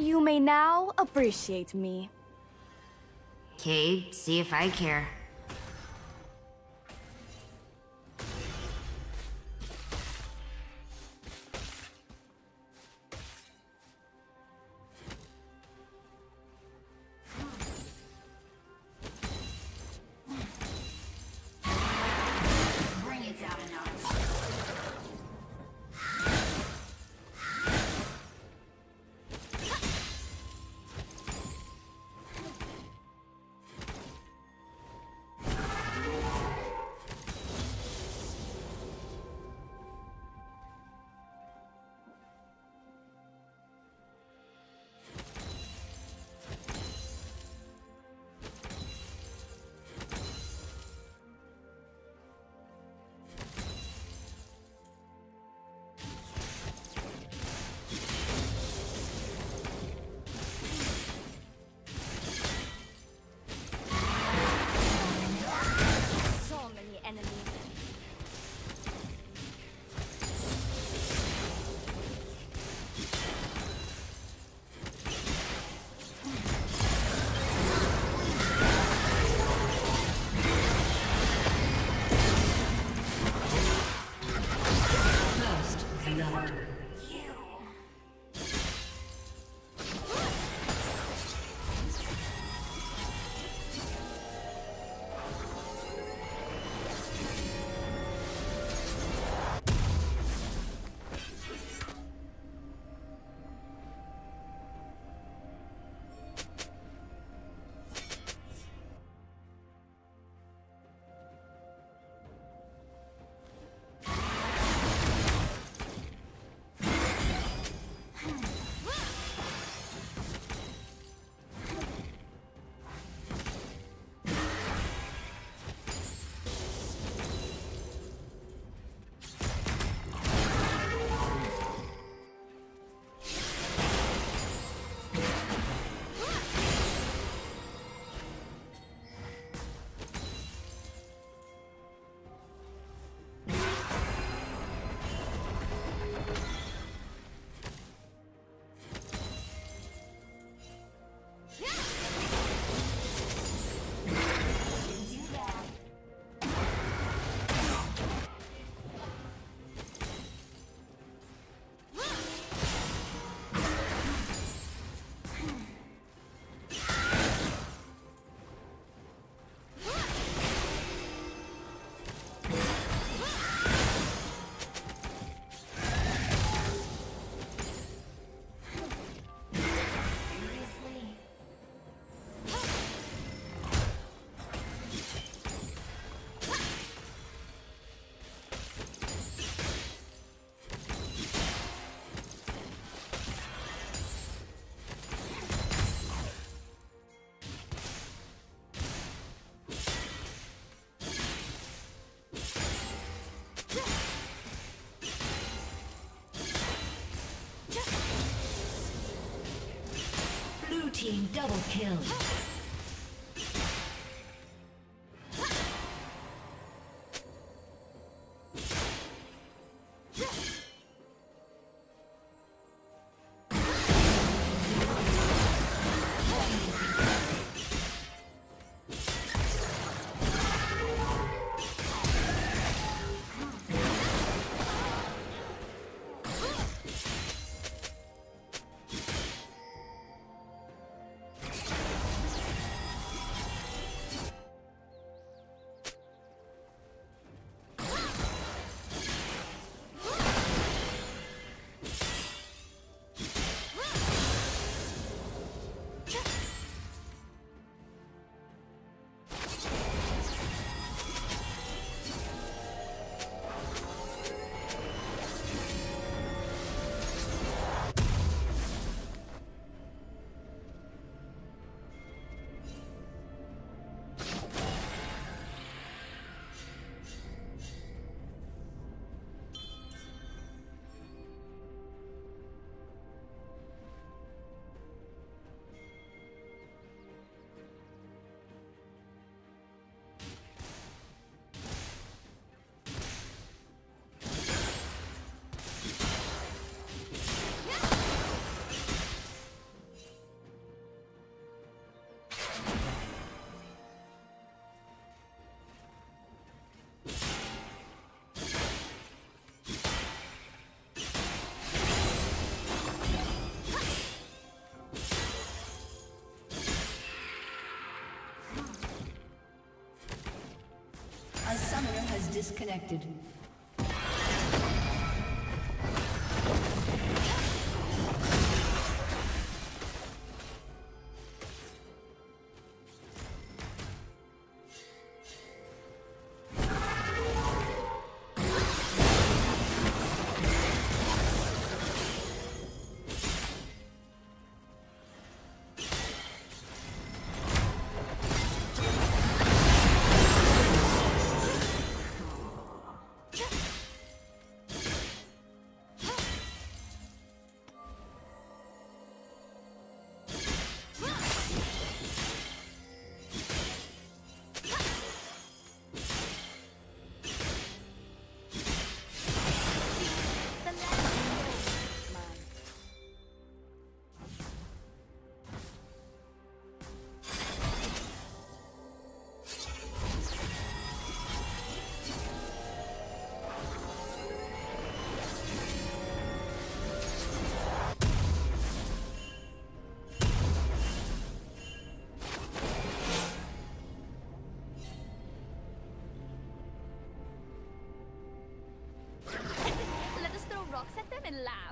You may now appreciate me. Okay, see if I care. Team double kill. Disconnected. And laugh.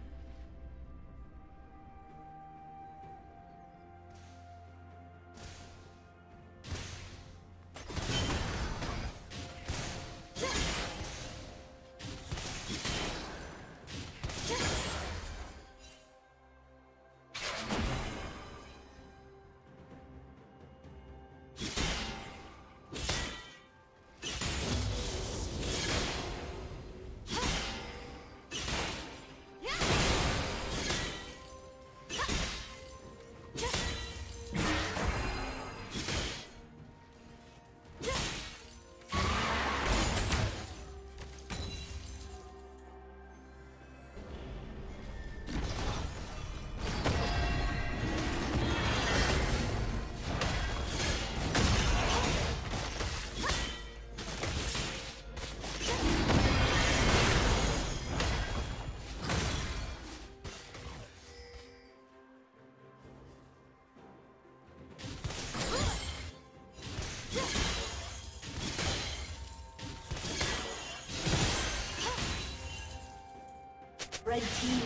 Red team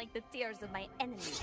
like the tears of my enemies.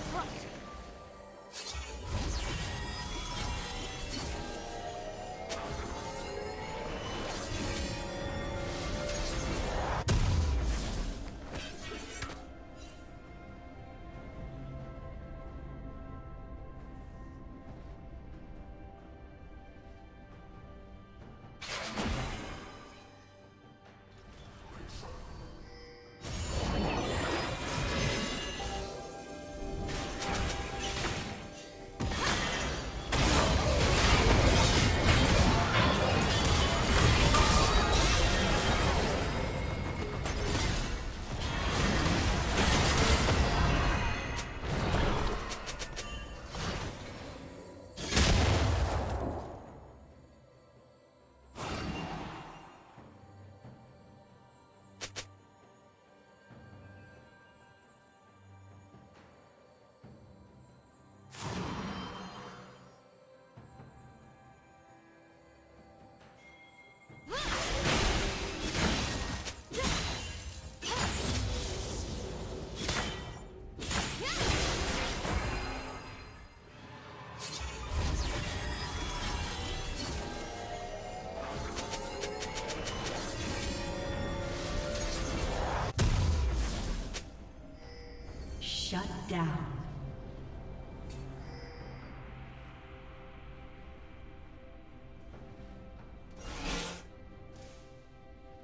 Shut down.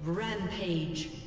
Rampage.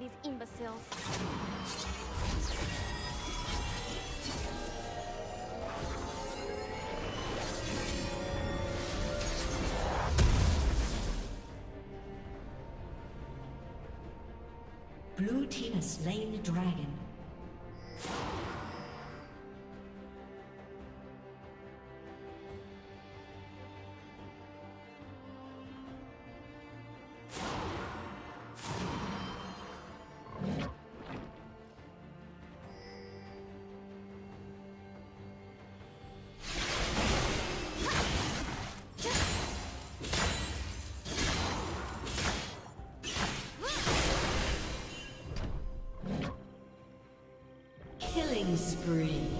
these imbeciles. Blue team has slain the dragon. Killing spree.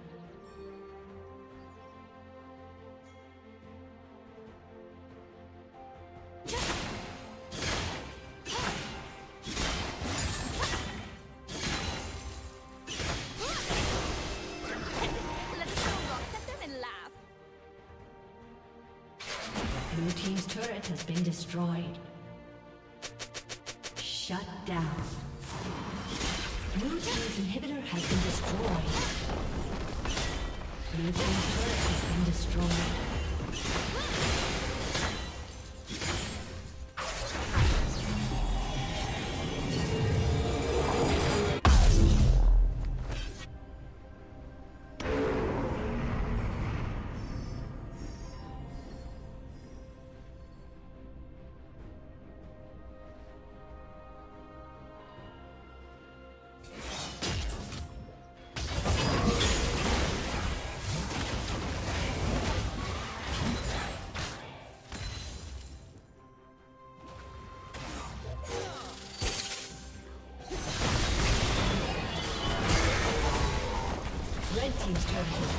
Team's turret.